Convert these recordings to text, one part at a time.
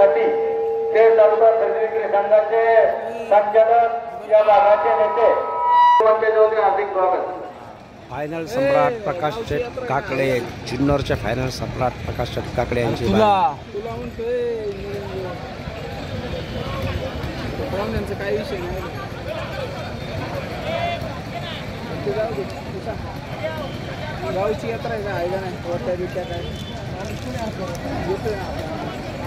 साठी खेड तालुका खरेदी संघाचे संचालक या भागाचे नेते. हार्दिक स्वागत. फायनल सम्राट प्रकाश शेठ काकडे जुन्नरचे फायनल सम्राट प्रकाश शेठ काकडे यांची. गावची यात्रा आहे का? आहे का नाही? काय?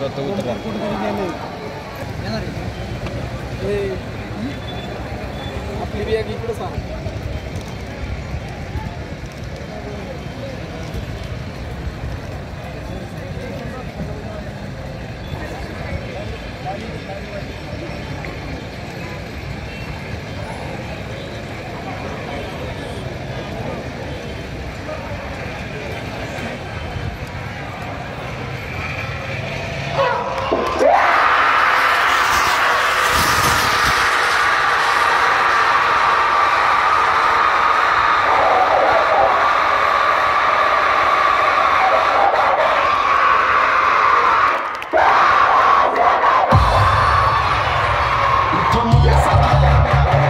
Pronto, Gustavo. आपली बिया इकडे सांग Tout move monde s'attend.